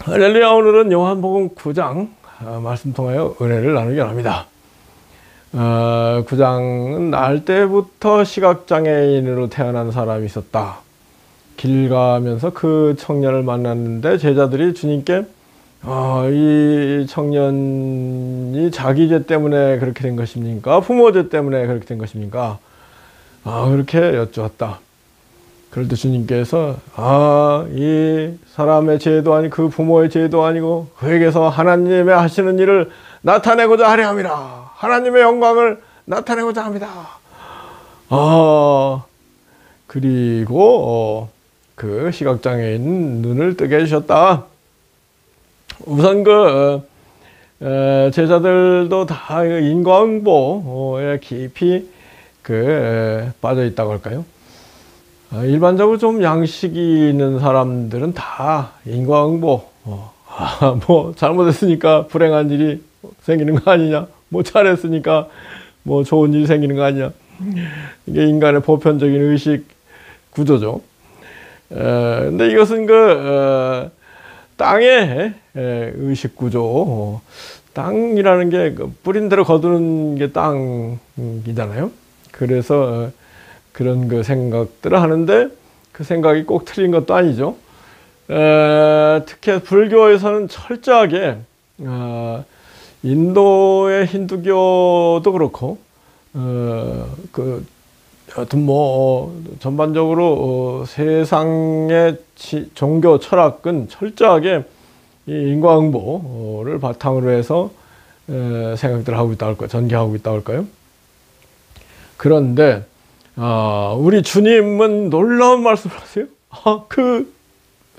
할렐루야 오늘은 요한복음 9장 어, 말씀 통하여 은혜를 나누기 원합니다. 어, 9장은 날 때부터 시각장애인으로 태어난 사람이 있었다. 길 가면서 그 청년을 만났는데 제자들이 주님께 어, 이 청년이 자기 죄 때문에 그렇게 된 것입니까? 부모 죄 때문에 그렇게 된 것입니까? 아, 그렇게 여쭈었다. 그럴 때 주님께서 아, 이 사람의 죄도 아니고 그 부모의 죄도 아니고 그에게서 하나님의 하시는 일을 나타내고자 하려 함이라. 하나님의 영광을 나타내고자 합니다. 아, 그리고 어, 그 시각장애인 눈을 뜨게 해주셨다. 우선 그 어, 제자들도 다 인과응보에 깊이 그 빠져 있다고 할까요? 어, 일반적으로 좀 양식이 있는 사람들은 다 인과응보, 어, 아, 뭐 잘못했으니까 불행한 일이 생기는 거 아니냐, 뭐 잘했으니까 뭐 좋은 일이 생기는 거 아니냐. 이게 인간의 보편적인 의식 구조죠. 에, 근데 이것은 그 어, 땅의 의식 구조, 어, 땅이라는 게 그 뿌린 대로 거두는 게 땅이잖아요. 그래서 어, 그런 그 생각들을 하는데 그 생각이 꼭 틀린 것도 아니죠. 에, 특히 불교에서는 철저하게 어, 인도의 힌두교도 그렇고 어, 그 하여튼 뭐 전반적으로 어, 세상의 치, 종교 철학은 철저하게 이 인과응보를 바탕으로 해서 에, 생각들을 하고 있다 할까 전개하고 있다 할까요? 그런데 아, 우리 주님은 놀라운 말씀을 하세요. 아, 그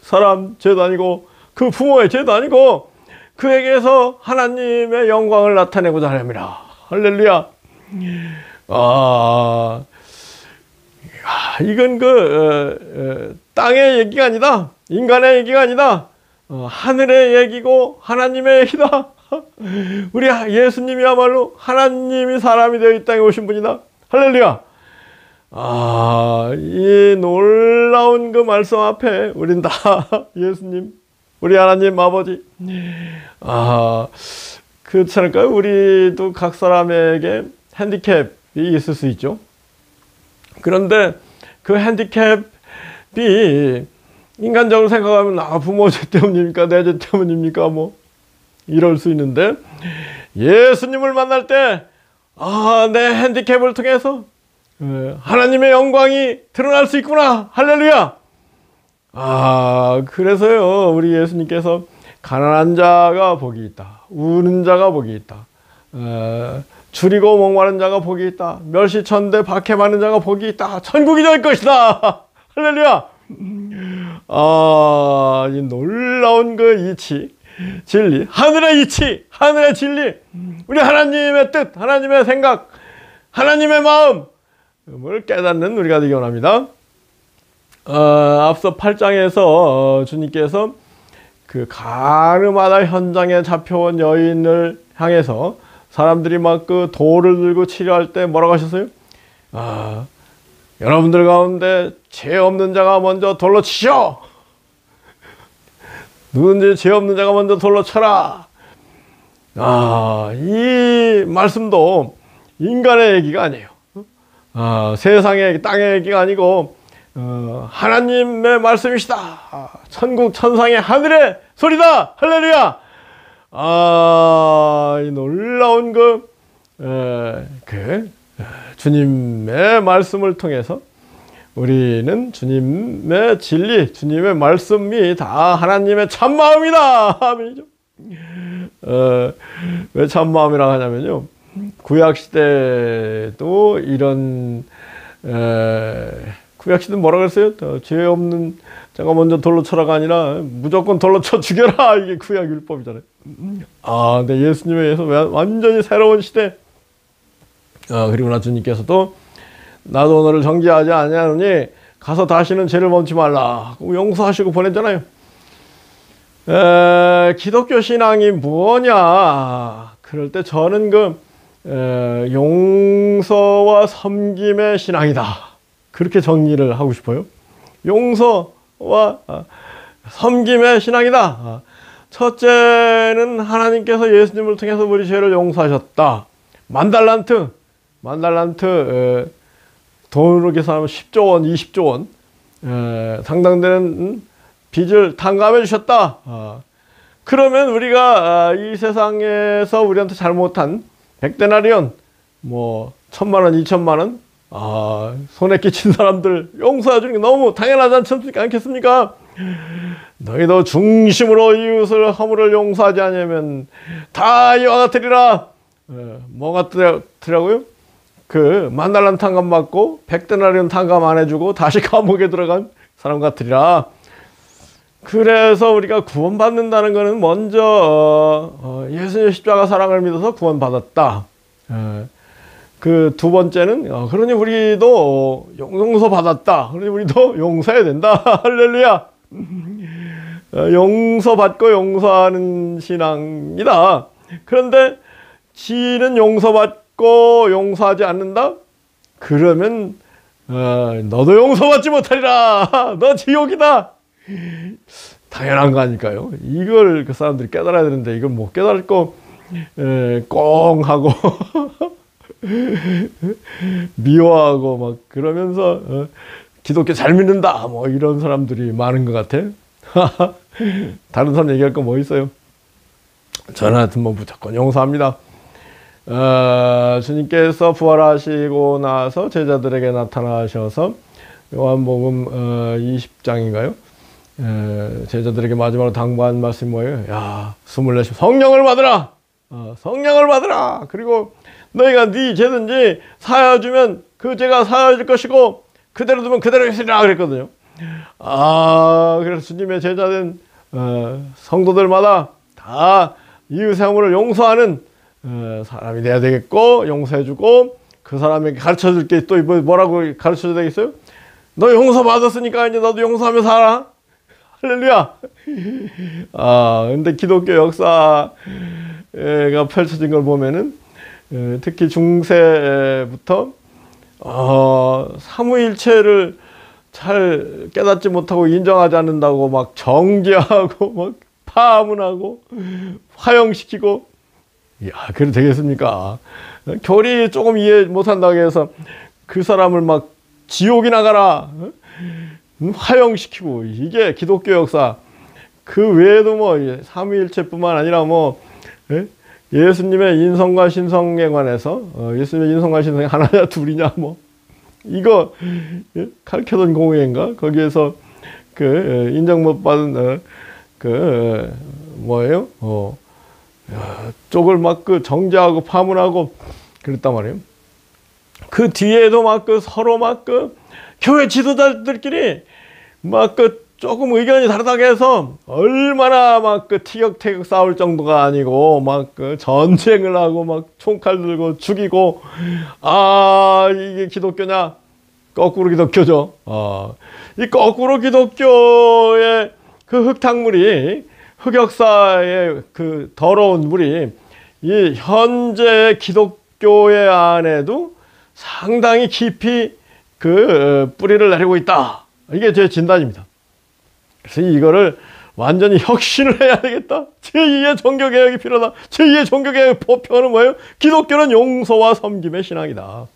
사람 죄도 아니고 그 부모의 죄도 아니고 그에게서 하나님의 영광을 나타내고자 합니다. 할렐루야. 아, 이건 그 어, 어, 땅의 얘기가 아니다. 인간의 얘기가 아니다. 어, 하늘의 얘기고 하나님의 얘기다. 우리 예수님이야말로 하나님이 사람이 되어 이 땅에 오신 분이다. 할렐루야. 아, 이 놀라운 그 말씀 앞에 우린 다 예수님, 우리 하나님 아버지. 아, 그렇지 않을까요? 우리도 각 사람에게 핸디캡이 있을 수 있죠. 그런데 그 핸디캡이 인간적으로 생각하면 아, 부모 죄 때문입니까? 내 죄 때문입니까? 뭐, 이럴 수 있는데 예수님을 만날 때 아, 내 핸디캡을 통해서 예, 하나님의 영광이 드러날 수 있구나. 할렐루야. 아, 그래서요, 우리 예수님께서 가난한 자가 복이 있다. 우는 자가 복이 있다. 에, 줄이고 목마른 자가 복이 있다. 멸시천대 박해받는 자가 복이 있다. 천국이 될 것이다. 할렐루야. 아, 이 놀라운 그 이치, 진리, 하늘의 이치, 하늘의 진리, 우리 하나님의 뜻, 하나님의 생각, 하나님의 마음, 을 깨닫는 우리가 되기 원합니다. 어, 앞서 8장에서 어, 주님께서 그 가늠하다 현장에 잡혀온 여인을 향해서 사람들이 막 그 돌을 들고 치료할 때 뭐라고 하셨어요? 아, 여러분들 가운데 죄 없는 자가 먼저 돌로 치셔! 누군지 죄 없는 자가 먼저 돌로 쳐라! 아, 이 말씀도 인간의 얘기가 아니에요. 어, 세상의 땅의 얘기가 아니고 어, 하나님의 말씀이시다. 아, 천국 천상의 하늘의 소리다. 할렐루야. 아, 이 놀라운 그, 에, 그 에, 주님의 말씀을 통해서 우리는 주님의 진리, 주님의 말씀이 다 하나님의 참마음이다. 어, 왜 참마음이라고 하냐면요. 구약 시대도 이런 에, 구약 시대 뭐라 그랬어요? 죄 없는 자가 먼저 돌로 쳐라가 아니라 무조건 돌로 쳐 죽여라 이게 구약 율법이잖아요. 아, 근데 예수님에 의해서 완전히 새로운 시대. 아, 그리고 나 주님께서도 나도 너를 정죄하지 아니하노니 가서 다시는 죄를 범치 말라. 용서하시고 보냈잖아요. 에, 기독교 신앙이 뭐냐? 그럴 때 저는 그 용서와 섬김의 신앙이다. 그렇게 정리를 하고 싶어요. 용서와 아, 섬김의 신앙이다. 아, 첫째는 하나님께서 예수님을 통해서 우리 죄를 용서하셨다. 만달란트, 만달란트 돈으로 계산하면 10조 원, 20조 원 에, 상당되는 빚을 탕감해 주셨다. 아, 그러면 우리가 아, 이 세상에서 우리한테 잘못한 백데나리온, 뭐 천만 원, 이천만 원, 아, 손에 끼친 사람들 용서해 주는 게 너무 당연하지 않겠습니까? 너희도 중심으로 이웃을 허물을 용서하지 않으면 다 이와 같으리라. 어, 뭐 같더라고요? 그 만달란 탕감 받고 백데나리온 탕감 안 해주고 다시 감옥에 들어간 사람 같으리라. 그래서 우리가 구원받는다는 것은 먼저 어, 어, 예수님 십자가 사랑을 믿어서 구원받았다. 어, 그두 번째는 어, 그러니 우리도 용서 받았다. 그러니 우리도 용서해야 된다. 할렐루야. 어, 용서받고 용서하는 신앙이다. 그런데 지는 용서받고 용서하지 않는다? 그러면 어, 너도 용서받지 못하리라. 너 지옥이다. 당연한 거 아닐까요? 이걸 그 사람들이 깨달아야 되는데 이걸 못 깨달고 에, 꽁 하고 미워하고 막 그러면서 어, 기독교 잘 믿는다 뭐 이런 사람들이 많은 것 같아. 다른 사람 얘기할 거 뭐 있어요? 저는 하여튼 뭐 무조건 용서합니다. 어, 주님께서 부활하시고 나서 제자들에게 나타나셔서 요한복음 어, 20장인가요? 에, 제자들에게 마지막으로 당부한 말씀이 뭐예요? 야, 스물넷 성령을 받으라. 어, 성령을 받으라. 그리고 너희가 네 죄든지 사여주면 그 죄가 사여질 것이고 그대로 두면 그대로 있으리라 그랬거든요. 아, 그래서 주님의 제자된 어, 성도들마다 다 이웃의 허물을 용서하는 어, 사람이 돼야 되겠고 용서해주고 그 사람에게 가르쳐줄 게 또 뭐라고 가르쳐줘야 되겠어요? 너 용서 받았으니까 이제 너도 용서하며 살아. 할렐루야. 아, 근데 기독교 역사가 펼쳐진 걸 보면은 특히 중세부터 어, 사무일체를 잘 깨닫지 못하고 인정하지 않는다고 막 정죄하고 막 파문하고 화형시키고 야 그래 되겠습니까? 교리 조금 이해 못한다고 해서 그 사람을 막 지옥이 나 가라 화형시키고 이게 기독교 역사 그 외에도 뭐 삼위일체뿐만 아니라 뭐 예? 예수님의 인성과 신성에 관해서 어, 예수님의 인성과 신성이 하나냐 둘이냐 뭐 이거 예? 가르쳐던 공회인가 거기에서 그 예, 인정 못 받은 어, 그 뭐예요? 어, 쪽을 막 그 정죄하고 파문하고 그랬단 말이에요. 그 뒤에도 막 그 서로 막그 교회 지도자들끼리 막 그 조금 의견이 다르다고 해서 얼마나 막 그 티격태격 싸울 정도가 아니고 막 그 전쟁을 하고 막 총칼 들고 죽이고 아 이게 기독교냐 거꾸로 기독교죠. 아, 이 거꾸로 기독교의 그 흙탕물이 흑역사의 그 더러운 물이 이 현재 기독교의 안에도 상당히 깊이 그 뿌리를 내리고 있다. 이게 제 진단입니다. 그래서 이거를 완전히 혁신을 해야 되겠다. 제2의 종교개혁이 필요하다. 제2의 종교개혁의 포표는 뭐예요? 기독교는 용서와 섬김의 신앙이다.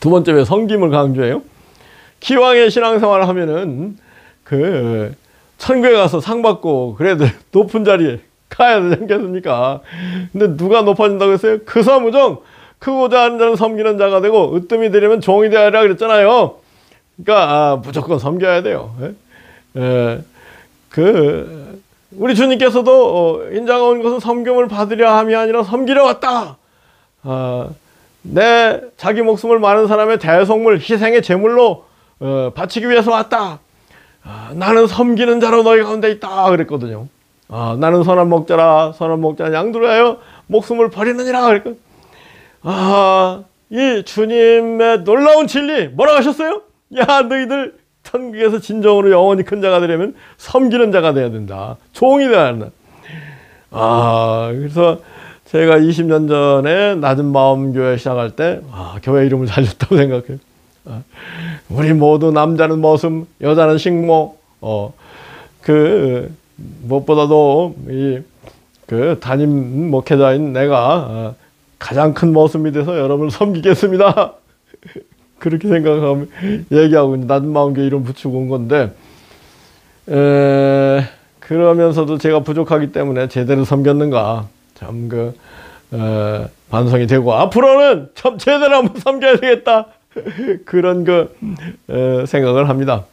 두 번째 왜 섬김을 강조해요? 기왕의 신앙생활을 하면은 그 천국에 가서 상 받고 그래도 높은 자리에 가야 되지 않겠습니까? 근데 누가 높아진다고 했어요? 그 사무정 크고자 하는 자는 섬기는 자가 되고 으뜸이 되려면 종이 되어야 그랬잖아요. 그러니까 아, 무조건 섬겨야 돼요. 예? 예, 그 우리 주님께서도 어, 인자가 온 것은 섬김을 받으려 함이 아니라 섬기려 왔다. 아, 내 자기 목숨을 많은 사람의 대속물 희생의 제물로 어, 바치기 위해서 왔다. 아, 나는 섬기는 자로 너희 가운데 있다 그랬거든요. 아, 나는 선한 목자라 선한 목자 양들하여 목숨을 버리느니라 그랬거든. 아, 이 주님의 놀라운 진리 뭐라고 하셨어요? 야 너희들 천국에서 진정으로 영원히 큰 자가 되려면 섬기는 자가 돼야 된다. 종이 되어야 한다. 아, 그래서 제가 20년 전에 낮은 마음 교회 시작할 때, 아, 교회 이름을 잘 줬다고 생각해요. 아, 우리 모두 남자는 머슴, 여자는 식모, 어, 그, 무엇보다도 이 그 담임 목회자인 내가 어, 가장 큰 모습이 돼서 여러분을 섬기겠습니다. 그렇게 생각하고 얘기하고 낮은 마음께 이름 붙이고 온 건데 에, 그러면서도 제가 부족하기 때문에 제대로 섬겼는가 참그 반성이 되고 앞으로는 참 제대로 한번 섬겨야 되겠다 그런 그 에, 생각을 합니다.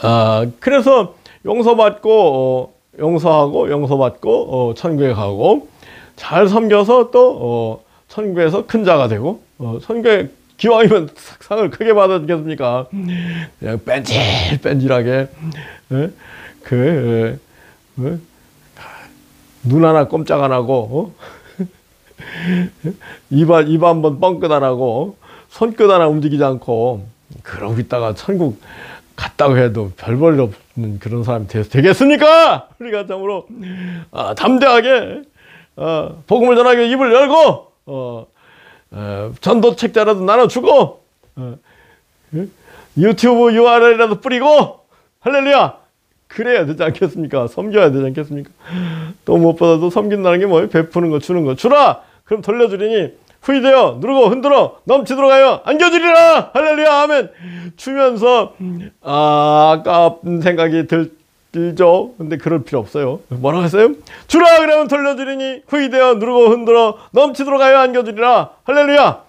아 그래서 용서받고 어, 용서하고 용서받고 어, 천국에 가고 잘 섬겨서 또 어, 천국에서 큰 자가 되고 어, 천국에 기왕이면 상을 크게 받았겠습니까? 그냥 뺀질 뺀질하게 에? 그 에, 에? 눈 하나 꼼짝 안 하고 어? 입안 입 한번 뻥끗 안 하고 손끝 하나 움직이지 않고 그러고 있다가 천국 갔다고 해도 별볼일 없는 그런 사람이 되겠습니까? 우리가 참으로 아, 담대하게 어, 복음을 전하기 입을 열고 어, 어, 전도 책자라도 나눠주고 어, 유튜브 URL이라도 뿌리고 할렐루야! 그래야 되지 않겠습니까? 섬겨야 되지 않겠습니까? 또 무엇보다도 섬긴다는 게 뭐예요? 베푸는 거 주는 거. 주라! 그럼 돌려주리니 후이되어 누르고 흔들어 넘치도록 하여 안겨주리라! 할렐루야! 아멘! 주면서 아 아까운 생각이 들, 들죠? 근데 그럴 필요 없어요. 뭐라고 했어요? 주라 그러면 돌려주리니 후이되어 누르고 흔들어 넘치도록 하여 안겨주리라. 할렐루야!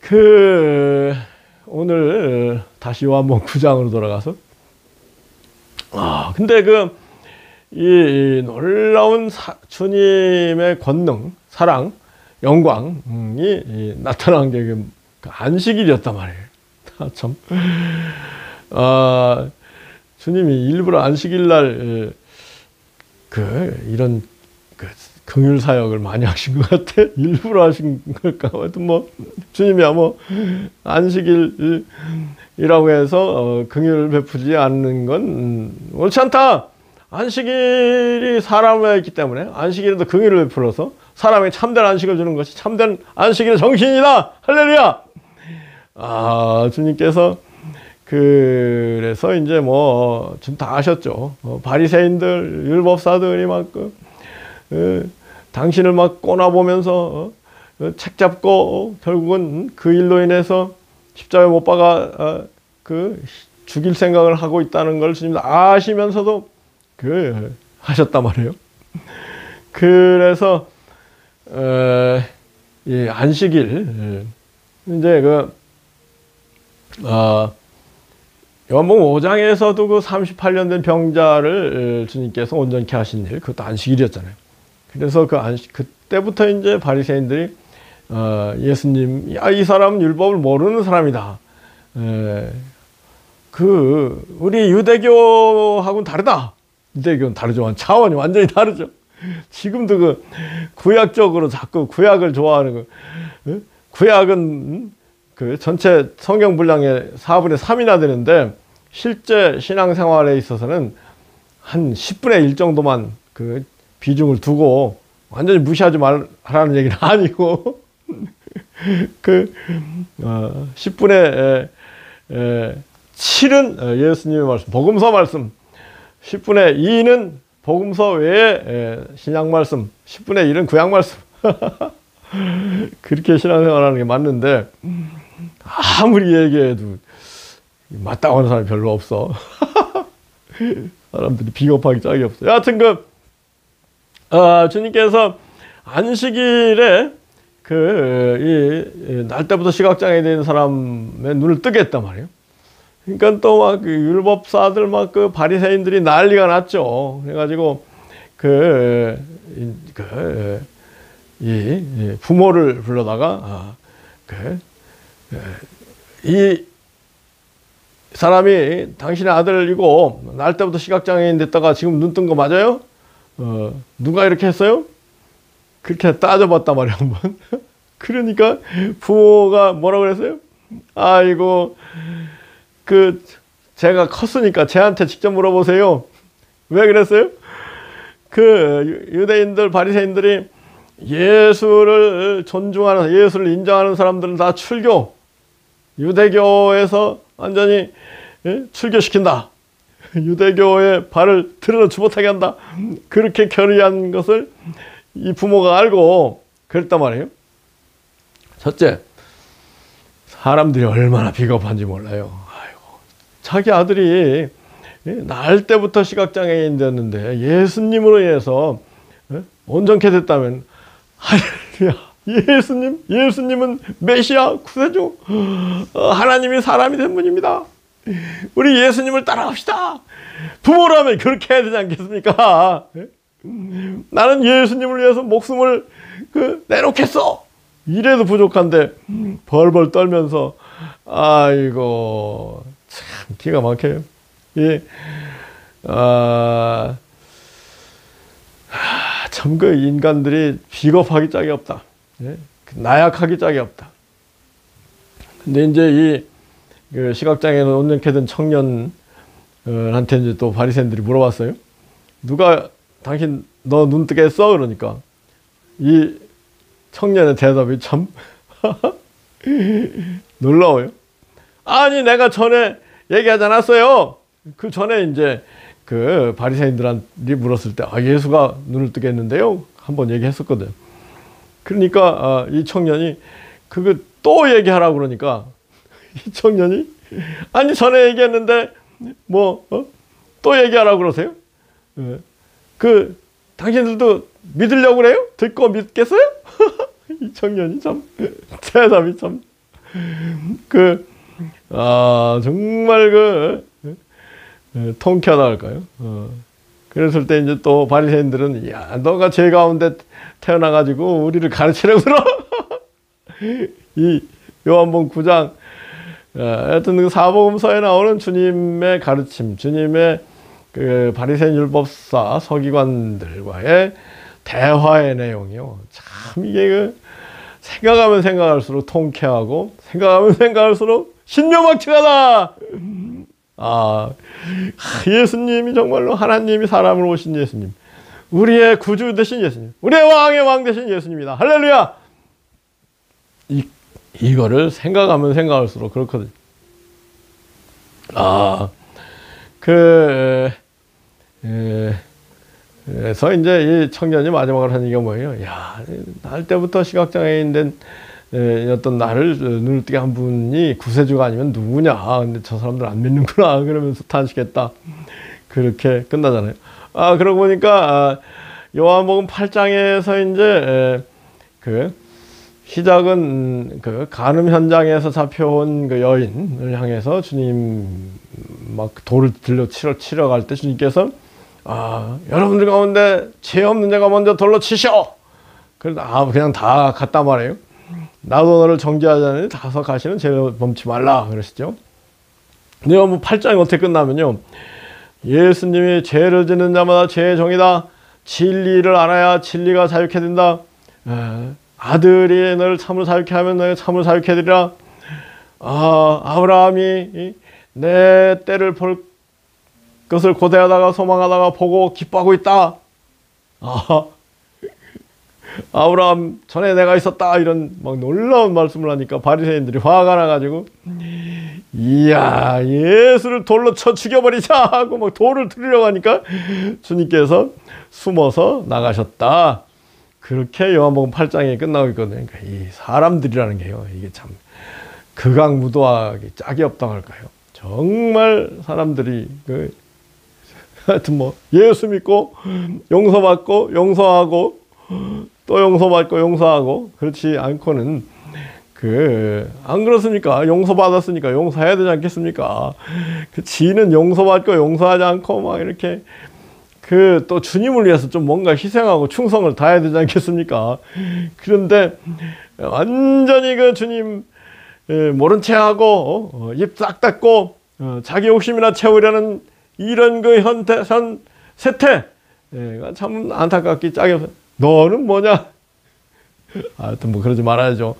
그 오늘 다시 요한복 9장으로 돌아가서. 아 근데 그 이 놀라운 사, 주님의 권능 사랑 영광이 나타난 게 그 안식일이었단 말이에요. 아, 참. 아, 주님이 일부러 안식일 날, 그, 이런, 그, 긍휼 사역을 많이 하신 것 같아. 일부러 하신 걸까? 하여튼 뭐, 주님이야 뭐, 안식일이라고 해서, 어, 긍휼을 베푸지 않는 건, 음, 옳지 않다! 안식일이 사람에 있기 때문에, 안식일에도 긍휼을 베풀어서, 사람에게 참된 안식을 주는 것이 참된 안식일의 정신이다. 할렐루야. 아, 주님께서 그래서 이제 뭐 지금 다 아셨죠. 어, 바리새인들, 율법사들이 막 그, 어, 당신을 막 꼬나 보면서 어, 책 잡고 결국은 그 일로 인해서 십자가에 못 박아 어, 그 죽일 생각을 하고 있다는 걸 주님 아시면서도 그 하셨단 말이에요. 그래서 어, 이 안식일 이제 그 어, 요한복음 5장에서도 그 38년 된 병자를 주님께서 온전케 하신 일 그것도 안식일이었잖아요. 그래서 그 안식 그때부터 이제 바리새인들이 어, 예수님 야 이 사람은 율법을 모르는 사람이다. 에, 그 우리 유대교하고는 다르다. 유대교는 다르죠. 차원이 완전히 다르죠. 지금도 그 구약적으로 자꾸 구약을 좋아하는 거. 구약은 그 전체 성경 분량의 4분의 3이나 되는데 실제 신앙생활에 있어서는 한 10분의 1 정도만 그 비중을 두고 완전히 무시하지 말라는 얘기는 아니고 그 어, 10분의 에, 에, 7은 예수님의 말씀, 복음서 말씀, 10분의 2는 복음서 외에 신약 말씀, 10분의 1은 구약 말씀. 그렇게 신앙생활하는 게 맞는데 아무리 얘기해도 맞다고 하는 사람이 별로 없어. 사람들이 비겁하기 짝이 없어. 여하튼 그 어, 주님께서 안식일에 그이날 때부터 시각장애 된 사람의 눈을 뜨겠단 말이에요. 그러니까 또 막 그 율법사들 막 그 바리새인들이 난리가 났죠. 그래가지고 그, 그, 이, 부모를 불러다가, 아, 그, 이 사람이 당신의 아들이고, 날 때부터 시각장애인 됐다가 지금 눈 뜬 거 맞아요? 어, 누가 이렇게 했어요? 그렇게 따져봤단 말이야, 한번. 그러니까 부모가 뭐라 그랬어요? 아이고, 그 제가 컸으니까 쟤한테 직접 물어보세요. 왜 그랬어요? 그 유대인들 바리새인들이 예수를 존중하는 예수를 인정하는 사람들은 다 출교 유대교에서 완전히 예? 출교시킨다. 유대교의 발을 들여놓지 못하게 한다. 그렇게 결의한 것을 이 부모가 알고 그랬단 말이에요. 첫째, 사람들이 얼마나 비겁한지 몰라요. 아이고, 자기 아들이 날 때부터 시각장애인 됐는데 예수님으로 인해서 온전케 됐다면 할렐루야. 예수님, 예수님은 메시아 구세주, 어, 하나님이 사람이 된 분입니다. 우리 예수님을 따라갑시다. 부모라면 그렇게 해야 되지 않겠습니까? 나는 예수님을 위해서 목숨을 그 내놓겠어. 이래도 부족한데 벌벌 떨면서 아이고 참 기가 막혀요. 예. 아, 참 그 인간들이 비겁하기 짝이 없다. 예? 나약하기 짝이 없다. 근데 이제 이그 시각장애는 온전케 된 청년한테 이제 또 바리새인들이 물어봤어요. 누가 당신 너 눈 뜨게 했어? 그러니까 이 청년의 대답이 참 놀라워요. 아니 내가 전에 얘기하지 않았어요. 그 전에 이제 그 바리새인들이 물었을 때 아, 예수가 눈을 뜨게 했는데요. 한번 얘기했었거든. 그러니까 아, 이 청년이 그거 또 얘기하라고 그러니까 이 청년이 아니 전에 얘기했는데 뭐또 어? 얘기하라고 그러세요? 예. 그 당신들도 믿으려고 그래요? 듣고 믿겠어요? 이 청년이 참 대답이 참그 아 정말 그 예, 통쾌하다 할까요? 어. 그랬을 때 이제 또 바리새인들은 야 너가 죄 가운데 태어나가지고 우리를 가르치려고 들어 이 요한복음 9장 어, 하여튼 그 사복음서에 나오는 주님의 가르침, 주님의 그 바리새인 율법사 서기관들과의 대화의 내용이요. 참 이게 그 생각하면 생각할수록 통쾌하고 생각하면 생각할수록 신묘막측하다. 아, 예수님이 정말로 하나님이 사람으로 오신 예수님. 우리의 구주 되신 예수님. 우리의 왕의 왕 되신 예수님이다. 할렐루야! 이, 이거를 생각하면 생각할수록 그렇거든. 아, 그, 에, 그래서 이제 이 청년이 마지막으로 하는 얘기가 뭐예요? 야, 날 때부터 시각장애인 된 에, 어떤 나를 눈을 뜨게 한 분이 구세주가 아니면 누구냐. 근데 저 사람들 안 믿는구나. 그러면서 탄식했다. 그렇게 끝나잖아요. 아, 그러고 보니까, 아, 요한복음 8장에서 이제, 에, 그, 시작은 그 간음 현장에서 잡혀온 그 여인을 향해서 주님 막 돌을 들려 치러 치러 갈 때 주님께서 아 여러분들 가운데 죄 없는 자가 먼저 돌로 치셔. 그래서 아 그냥 다 갔단 말이에요. 나도 너를 정죄하자니 다서 가시는 죄를 범치 말라 그러시죠. 근데 뭐 8장이 어떻게 끝나면요. 예수님이 죄를 짓는 자마다 죄의 종이다. 진리를 알아야 진리가 자유케 된다. 에, 아들이 너를 참으로 자유케 하면 너희 참으로 자유케 되리라. 아, 아브라함이 내 때를 볼 것을 고대하다가 소망하다가 보고 기뻐하고 있다. 아, 아브라함 전에 내가 있었다 이런 막 놀라운 말씀을 하니까 바리새인들이 화가 나가지고 이야 예수를 돌로 쳐 죽여버리자 하고 막 돌을 들으려고 하니까 주님께서 숨어서 나가셨다. 그렇게 요한복음 8장이 끝나고 있거든요. 그러니까 이 사람들이라는 게요. 이게 참 극악무도하게 짝이 없다고 할까요? 정말 사람들이 그 하여튼 뭐 예수 믿고 용서받고 용서하고 또 용서받고 용서하고 그렇지 않고는 그 안 그렇습니까? 용서받았으니까 용서해야 되지 않겠습니까? 그 지는 용서받고 용서하지 않고 막 이렇게 그 또 주님을 위해서 좀 뭔가 희생하고 충성을 다해야 되지 않겠습니까? 그런데 완전히 그 주님 모른 채 하고 어, 입싹 닫고 어, 자기 욕심이나 채우려는 이런 그 현태 현 세태 참 안타깝기 짝이 없어. 너는 뭐냐? 하여튼 뭐 그러지 말아야죠.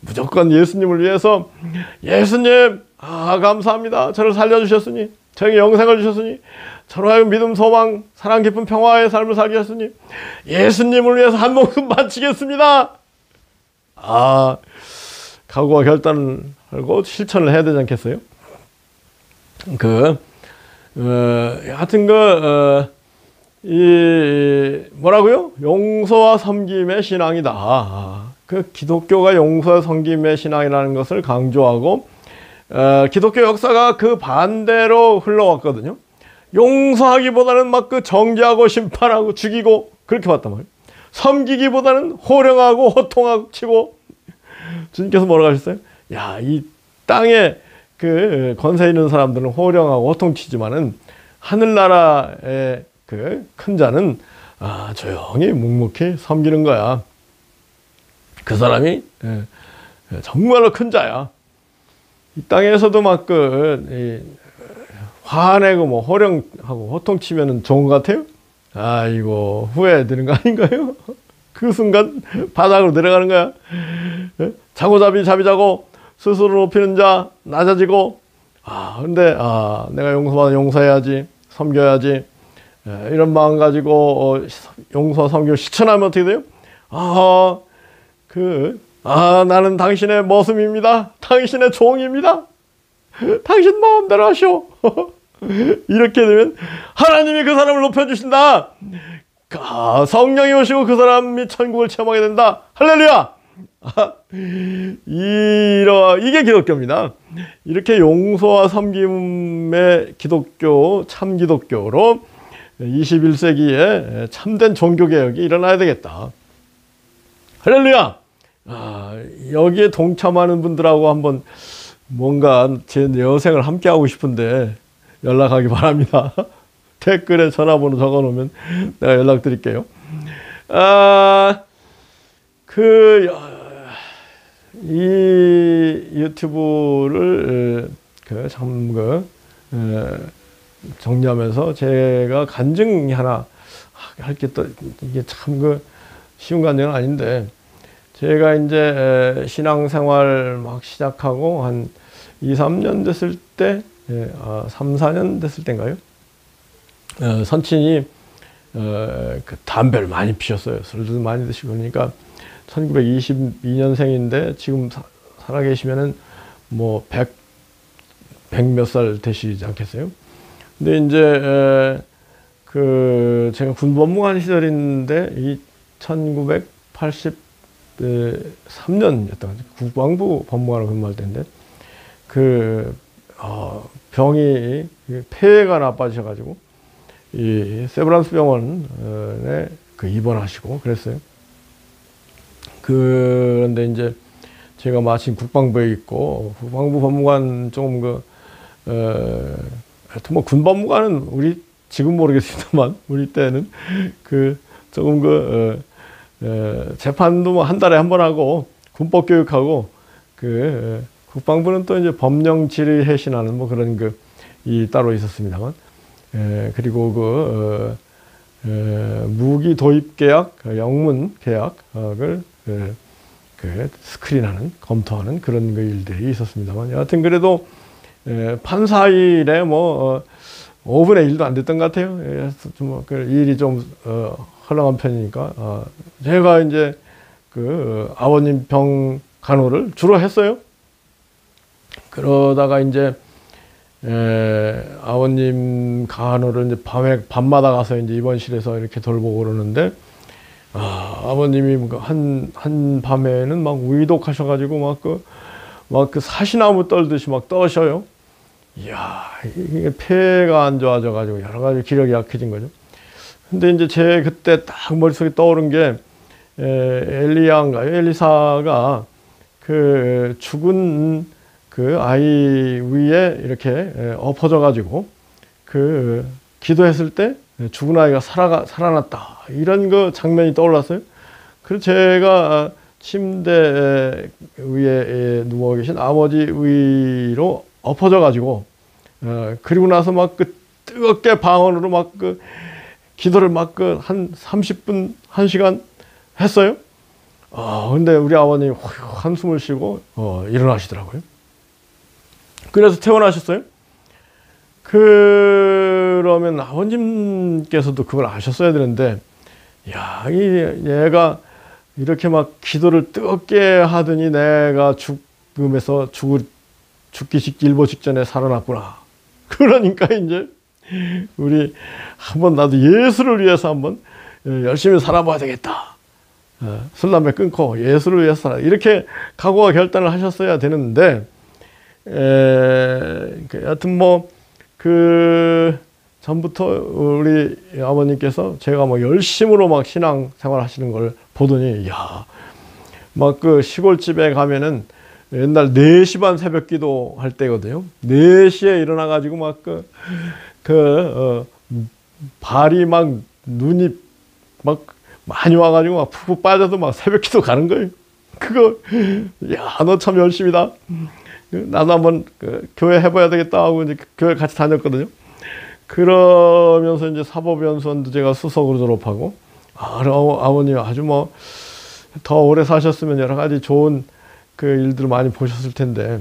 무조건 예수님을 위해서 예수님 아 감사합니다. 저를 살려주셨으니 저에게 영생을 주셨으니 저로 하여금 믿음 소망 사랑 깊은 평화의 삶을 살게 하셨으니 예수님을 위해서 한 목숨 바치겠습니다. 아 각오와 결단을 하고 실천을 해야 되지 않겠어요? 그 어, 하여튼 그, 어, 이, 뭐라고요? 용서와 섬김의 신앙이다. 그 기독교가 용서와 섬김의 신앙이라는 것을 강조하고, 어, 기독교 역사가 그 반대로 흘러왔거든요. 용서하기보다는 막 그 정죄하고 심판하고 죽이고 그렇게 봤단 말이에요. 섬기기보다는 호령하고 호통하고 치고 주님께서 뭐라고 하셨어요? 야, 이 땅에 그 권세 있는 사람들은 호령하고 호통치지만은 하늘나라의 그 큰 자는 아, 조용히 묵묵히 섬기는 거야. 그 사람이 예, 예, 정말로 큰 자야. 이 땅에서도 막그 화내고 뭐 호령하고 호통치면은 좋은 것 같아요? 아이고 후회되는 거 아닌가요? 그 순간 바닥으로 내려가는 거야. 예? 자고잡이 잡이 자고 스스로 높이는 자 낮아지고 아 근데 아 내가 용서받아 용서해야지 섬겨야지 예, 이런 마음 가지고 어, 용서 섬겨 실천하면 어떻게 돼요? 아 그 아, 나는 당신의 모습입니다. 당신의 종입니다. 당신 마음대로 하시오. 이렇게 되면 하나님이 그 사람을 높여주신다. 아, 성령이 오시고 그 사람이 천국을 체험하게 된다. 할렐루야! 이러, 이게 기독교입니다. 이렇게 용서와 섬김의 기독교, 참 기독교로 21세기에 참된 종교개혁이 일어나야 되겠다. 할렐루야! 아, 여기에 동참하는 분들하고 한번 뭔가 제 여생을 함께 하고 싶은데 연락하기 바랍니다. 댓글에 전화번호 적어 놓으면 내가 연락드릴게요. 아, 그, 이 유튜브를, 그, 참, 그, 정리하면서 제가 간증이 하나 할 게 또, 이게 참 그, 쉬운 간증은 아닌데, 제가 이제 신앙생활 막 시작하고 한 2, 3년 됐을 때, 예, 아, 3, 4년 됐을 때인가요? 어, 선친이 어, 그 담배를 많이 피셨어요. 술도 많이 드시고 그러니까 1922년생인데 지금 사, 살아계시면은 뭐 100, 100 몇 살 되시지 않겠어요? 근데 이제 에, 그 제가 군법무관 시절인데 이 1980 3년이었던 것 같아요. 국방부 법무관을 근무할 때인데 그 어, 병이 폐가 나빠지셔가지고 이 세브란스 병원에 그 입원하시고 그랬어요. 그런데 이제 제가 마침 국방부에 있고 국방부 법무관 조금 그 어, 하여튼 뭐 군법무관은 우리 지금 모르겠습니다만 우리 때는 그 조금 그 어, 에, 재판도 뭐 한 달에 한 번 하고 군법 교육하고 그 국방부는 또 이제 법령 질의 해신하는 뭐 그런 그 이 따로 있었습니다만 에, 그리고 그 어, 에, 무기 도입 계약, 그 영문 계약을 그, 그 스크린하는 검토하는 그런 그 일들이 있었습니다만 여하튼 그래도 에, 판사 일에 뭐 어, 5분의 1도 안 됐던 것 같아요. 예, 좀그 일이 좀 어, 헐렁한 편이니까 어, 제가 이제 그 아버님 병 간호를 주로 했어요. 그러다가 이제 에, 아버님 간호를 이제 밤에 밤마다 가서 이제 입원실에서 이렇게 돌보고 그러는데 아, 아버님이 한, 한 밤에는 막 위독하셔가지고 막 그, 막그 사시나무 떨듯이 막 떠셔요. 이야, 이게 폐가 안 좋아져가지고 여러 가지 기력이 약해진 거죠. 근데 이제 제 그때 딱 머릿속에 떠오른 게 엘리야인가요? 엘리사가 그 죽은 그 아이 위에 이렇게 엎어져 가지고 그 기도했을 때 죽은 아이가 살아가 살아났다 이런 그 장면이 떠올랐어요. 그래서 제가 침대 위에 누워 계신 아버지 위로 엎어져 가지고 어, 그리고 나서 막 그 뜨겁게 방언으로 막 그 기도를 막 그 한 30분, 1시간 했어요. 어, 근데 우리 아버님 한숨을 쉬고 어, 일어나시더라고요. 그래서 퇴원하셨어요. 그러면 아버님께서도 그걸 아셨어야 되는데, 야, 이 얘가 이렇게 막 기도를 뜨겁게 하더니 내가 죽음에서 죽을, 죽기 직 일보 직전에 살아났구나. 그러니까 이제 우리 한번 나도 예수를 위해서 한번 어, 열심히 살아봐야 되겠다. 어, 술 담배 끊고 예수를 위해서 살아 이렇게 각오와 결단을 하셨어야 되는데 에, 그 여하튼 뭐 그 전부터 우리 아버님께서 제가 뭐 열심으로 막 신앙 생활 하시는 걸 보더니 야 막 그 시골집에 가면은 옛날 4시 반 새벽 기도 할 때거든요. 4시에 일어나 가지고 막 그 그 어, 발이 막 눈이 막 많이 와가지고 막 푹푹 빠져도 막 새벽 기도 가는 거예요. 그거 야 너 참 열심이다. 나도 한번 그 교회 해봐야 되겠다 하고 이제 교회 같이 다녔거든요. 그러면서 이제 사법연수원도 제가 수석으로 졸업하고 아, 아버님 아주 뭐 더 오래 사셨으면 여러 가지 좋은 그 일들을 많이 보셨을 텐데.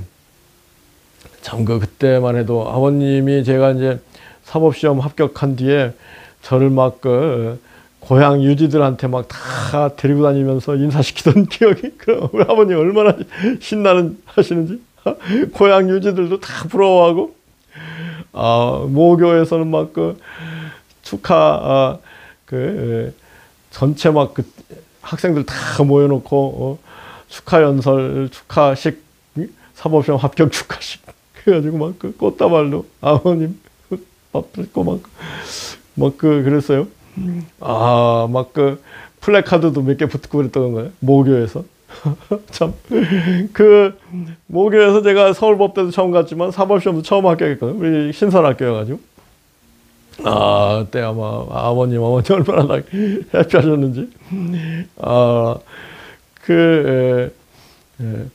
참 그 그때만 해도 아버님이 제가 이제 사법시험 합격한 뒤에 저를 막 그 고향 유지들한테 막 다 데리고 다니면서 인사시키던 기억이 그 우리 아버님 얼마나 신나는 하시는지? 고향 유지들도 다 부러워하고 아 모교에서는 막 그 축하 아, 그 전체 막 그 학생들 다 모여놓고 어, 축하 연설 축하식 사법시험 합격 축하식 그래가지고 막 그 꽃다발로 아버님 밥 듣고 막막 그 그랬어요. 아 막 그 플래카드도 몇 개 붙고 그랬던 거예요 모교에서. 참, 그, 모교에서 제가 서울법대도 처음 갔지만 사법시험도 처음 합격했거든요. 우리 신설학교여가지고. 아, 그때 아마 아버님, 어머니 얼마나 해피하셨는지. 아, 그, 에, 에,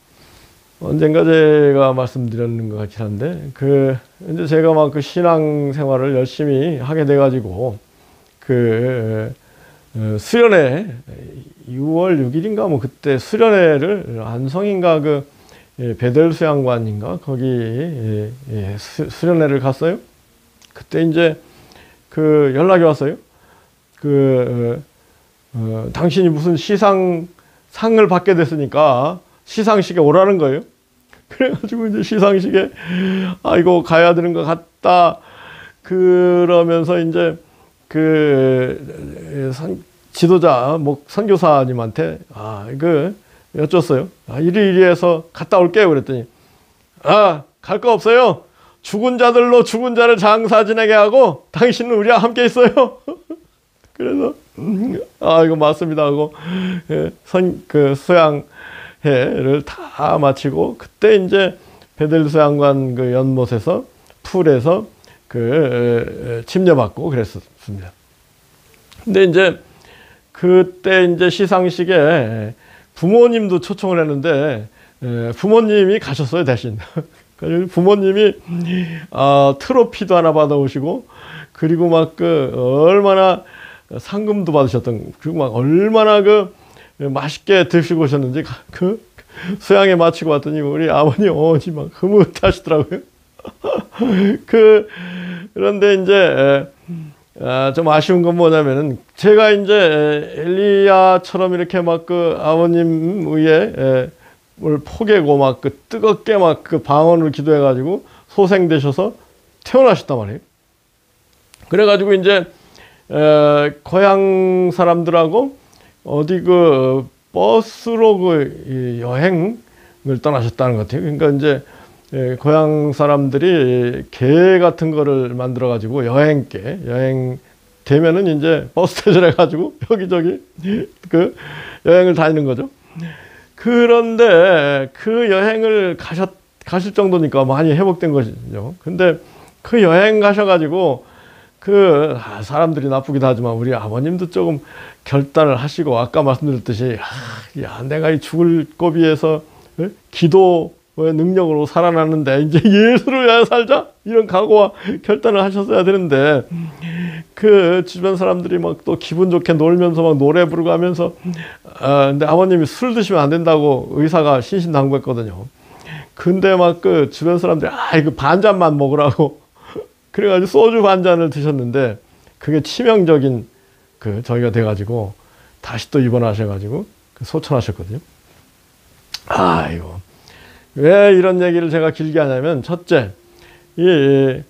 언젠가 제가 말씀드렸는 것 같긴 한데, 그, 이제 제가 막 그 신앙 생활을 열심히 하게 돼 가지고, 그, 어, 수련회 6월 6일인가 뭐 그때 수련회를 안성인가 그 예, 베델 수양관인가 거기 예, 예, 수련회를 갔어요. 그때 이제 그 연락이 왔어요. 그 어, 어, 당신이 무슨 시상 상을 받게 됐으니까 시상식에 오라는 거예요. 그래가지고 이제 시상식에 아 이거 가야 되는 것 같다. 그러면서 이제 그 선, 지도자 목 선교사님한테 아 이거 여쭸어요. 아, 이리 이리해서 갔다 올게요. 그랬더니 아 갈 거 없어요. 죽은 자들로 죽은 자를 장사 지내게 하고 당신은 우리와 함께 있어요. 그래서 아 이거 맞습니다 하고 예, 선그 수양회를 다 마치고 그때 이제 베델 수양관 그 연못에서 풀에서 그 침례받고 그랬었습니다. 근데 이제 그때 이제 시상식에 부모님도 초청을 했는데 부모님이 가셨어요 대신. 부모님이 어, 트로피도 하나 받아오시고 그리고 막 그 얼마나 상금도 받으셨던 그리고 막 얼마나 그 맛있게 드시고 오셨는지 그 수양에 마치고 왔더니 우리 아버님 어머니 막 흐뭇하시더라고요. 그 그런데 이제 아, 좀 아쉬운 건 뭐냐면은 제가 이제 엘리야처럼 이렇게 막 그 아버님 위에 뭘 포개고 막 그 뜨겁게 막 그 방언을 기도해 가지고 소생되셔서 태어나셨단 말이에요. 그래 가지고 이제 에, 고향 사람들하고 어디 그 버스로 그 여행을 떠나셨다는 것 같아요. 그러니까 이제 예, 고향 사람들이 개 같은 거를 만들어 가지고 여행계 여행 되면은 이제 버스 대절해 가지고 여기저기 그 여행을 다니는 거죠. 그런데 그 여행을 가셨 가실 정도니까 많이 회복된 것이죠. 근데 그 여행 가셔 가지고 그 아, 사람들이 나쁘기도 하지만 우리 아버님도 조금 결단을 하시고 아까 말씀드렸듯이 아, 야 내가 이 죽을 고비에서 예? 기도 능력으로 살아났는데 이제 예수를 위하여 살자 이런 각오와 결단을 하셨어야 되는데 그 주변 사람들이 막 또 기분 좋게 놀면서 막 노래 부르고 하면서 아 근데 아버님이 술 드시면 안 된다고 의사가 신신당부했거든요. 근데 막 그 주변 사람들이 아 이거 반 잔만 먹으라고 그래가지고 소주 반 잔을 드셨는데 그게 치명적인 그 저기가 돼가지고 다시 또 입원하셔가지고 그 소천하셨거든요. 아 이거 왜 이런 얘기를 제가 길게 하냐면 첫째 이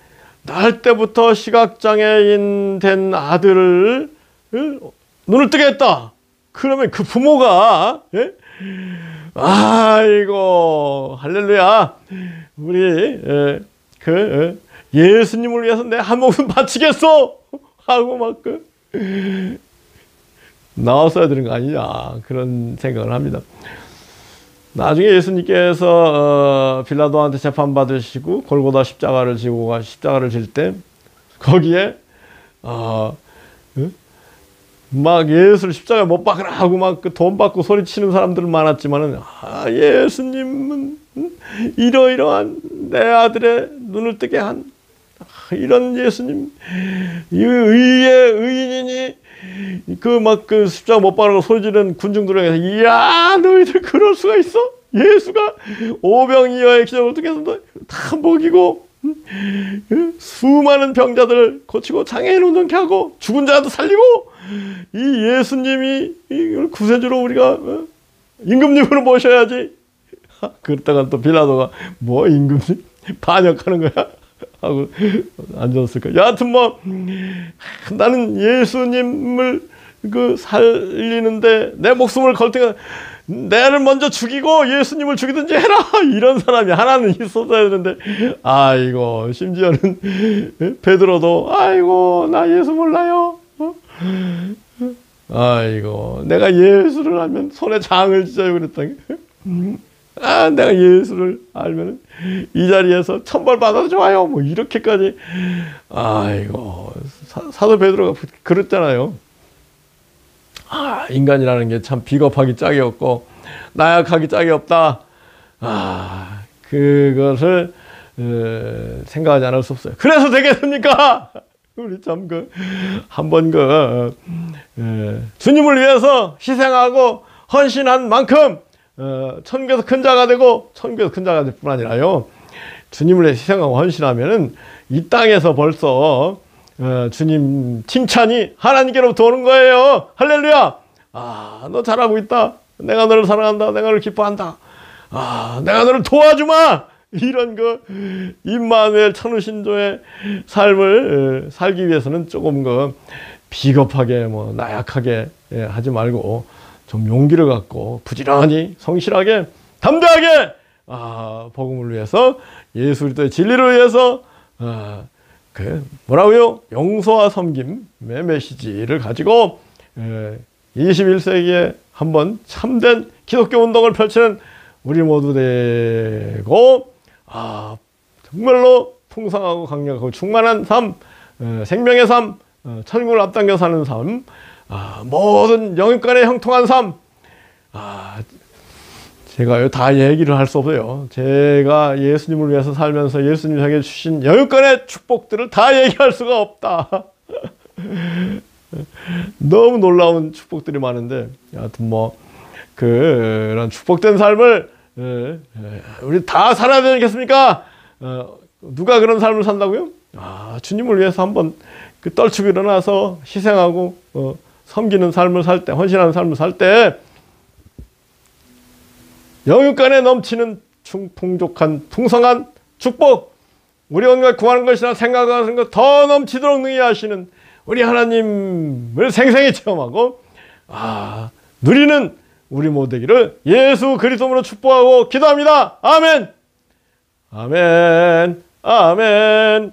날 때부터 시각장애인 된 아들을 어, 눈을 뜨게 했다. 그러면 그 부모가 예? 아이고 할렐루야 우리 예, 그 예, 예수님을 위해서 내 한 목숨 바치겠어 하고 막 그 나왔어야 되는 거 아니냐 그런 생각을 합니다. 나중에 예수님께서 어, 빌라도한테 재판 받으시고 골고다 십자가를 지고 가 십자가를 질 때 거기에 어, 응? 막 예수를 십자가에 못 박으라 하고 막그돈 받고 소리치는 사람들은 많았지만은 아, 예수님은 이러이러한 내 아들의 눈을 뜨게 한 아, 이런 예수님 이 의의 의인이니 그 막그 십자가 못 박으라고 소리 지르는 군중들에게 이야 너희들 그럴 수가 있어? 예수가 오병이어의 기적을 통해서 다 먹이고 수많은 병자들을 고치고 장애인 운동케 하고 죽은 자도 살리고 이 예수님이 이걸 구세주로 우리가 어? 임금님으로 모셔야지. 그랬다가 또 빌라도가 뭐 임금님? 반역하는 거야 하고 앉았을까. 여하튼 뭐 나는 예수님을 그 살리는데 내 목숨을 걸 때가 내를 먼저 죽이고 예수님을 죽이든지 해라 이런 사람이 하나는 있었어야 되는데 아이고 심지어는 베드로도 아이고 나 예수 몰라요 어? 아이고 내가 예수를 알면 손에 장을 찢어요 그랬더니 아 내가 예수를 알면 이 자리에서 천벌 받아도 좋아요. 뭐 이렇게까지. 아이고 사, 도 베드로가 그랬잖아요. 아 인간이라는 게 참 비겁하기 짝이 없고 나약하기 짝이 없다. 아 그것을 어, 생각하지 않을 수 없어요. 그래서 되겠습니까? 우리 참 그 한번그 주님을 위해서 희생하고 헌신한 만큼 어, 천국에서 큰 자가 되고 천국에서 큰 자가 될 뿐 아니라요. 주님을 희생하고 헌신하면은 이 땅에서 벌써 어, 주님 칭찬이 하나님께로부터 오는 거예요. 할렐루야! 아 너 잘하고 있다. 내가 너를 사랑한다. 내가 너를 기뻐한다. 아 내가 너를 도와주마! 이런 그 임마누엘 천우신조의 삶을 살기 위해서는 조금 그 비겁하게 뭐 나약하게 예, 하지 말고 좀 용기를 갖고 부지런히 성실하게 담대하게 아 복음을 위해서 예수 그리스도의 진리를 위해서 아, 그 뭐라고요? 용서와 섬김의 메시지를 가지고 예, 21세기에 한번 참된 기독교 운동을 펼치는 우리 모두 되고 아, 정말로 풍성하고 강력하고 충만한 삶, 어, 생명의 삶, 어, 천국을 앞당겨 사는 삶, 아, 모든 영육간에 형통한 삶. 아, 제가 다 얘기를 할 수 없어요. 제가 예수님을 위해서 살면서 예수님 에게 주신 영육간의 축복들을 다 얘기할 수가 없다. 너무 놀라운 축복들이 많은데, 여하튼 뭐, 그런 축복된 삶을 예, 예. 우리 다 살아야 되겠습니까? 어, 누가 그런 삶을 산다고요? 아, 주님을 위해서 한번 그 떨치고 일어나서 희생하고 어, 섬기는 삶을 살 때, 헌신하는 삶을 살 때, 영육간에 넘치는 충풍족한 풍성한 축복, 우리 온갖 구하는 것이나 생각하는 것 더 넘치도록 능히 하시는 우리 하나님을 생생히 체험하고, 아, 누리는 우리 모두기를 예수 그리스도로 축복하고 기도합니다. 아멘. 아멘. 아멘.